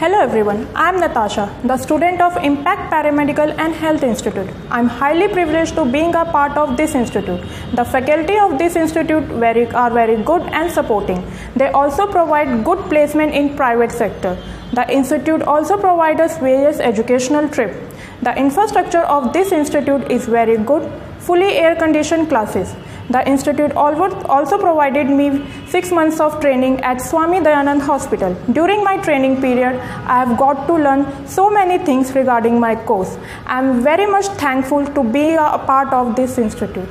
Hello everyone, I am Natasha, the student of Impact Paramedical and Health Institute. I am highly privileged to being a part of this institute. The faculty of this institute very, are very good and supporting. They also provide good placement in private sector. The institute also provides us various educational trips. The infrastructure of this institute is very good, fully air conditioned classes. The institute also provided me six months of training at Swami Dayanand Hospital. During my training period, I have got to learn so many things regarding my course. I am very much thankful to be a part of this institute.